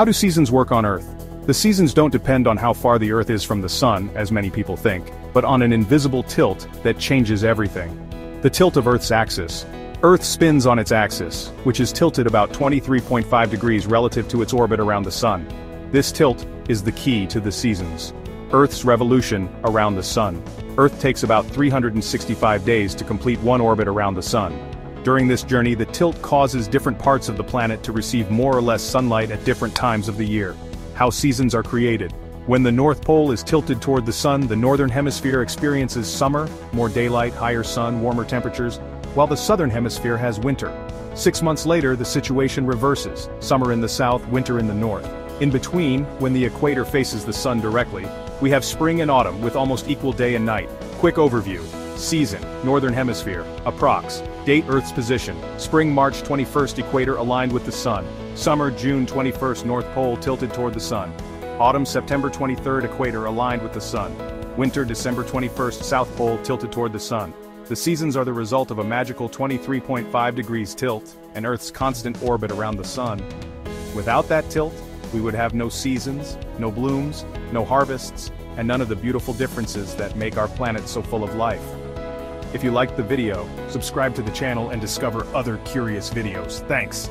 How do seasons work on Earth? The seasons don't depend on how far the Earth is from the Sun, as many people think, but on an invisible tilt that changes everything. The tilt of Earth's axis. Earth spins on its axis, which is tilted about 23.5 degrees relative to its orbit around the Sun. This tilt is the key to the seasons. Earth's revolution around the Sun. Earth takes about 365 days to complete one orbit around the Sun. During this journey the tilt causes different parts of the planet to receive more or less sunlight at different times of the year. How seasons are created. When the North Pole is tilted toward the sun the Northern Hemisphere experiences summer, more daylight, higher sun, warmer temperatures, while the Southern Hemisphere has winter. Six months later the situation reverses, summer in the south, winter in the north. In between, when the equator faces the sun directly, we have spring and autumn with almost equal day and night. Quick overview. Season, Northern Hemisphere, approx. Date Earth's position, Spring March 21st equator aligned with the Sun. Summer June 21st North Pole tilted toward the Sun. Autumn September 23rd equator aligned with the Sun. Winter December 21st South Pole tilted toward the Sun. The seasons are the result of a magical 23.5 degrees tilt, and Earth's constant orbit around the Sun. Without that tilt, we would have no seasons, no blooms, no harvests, and none of the beautiful differences that make our planet so full of life. If you liked the video, subscribe to the channel and discover other curious videos. Thanks.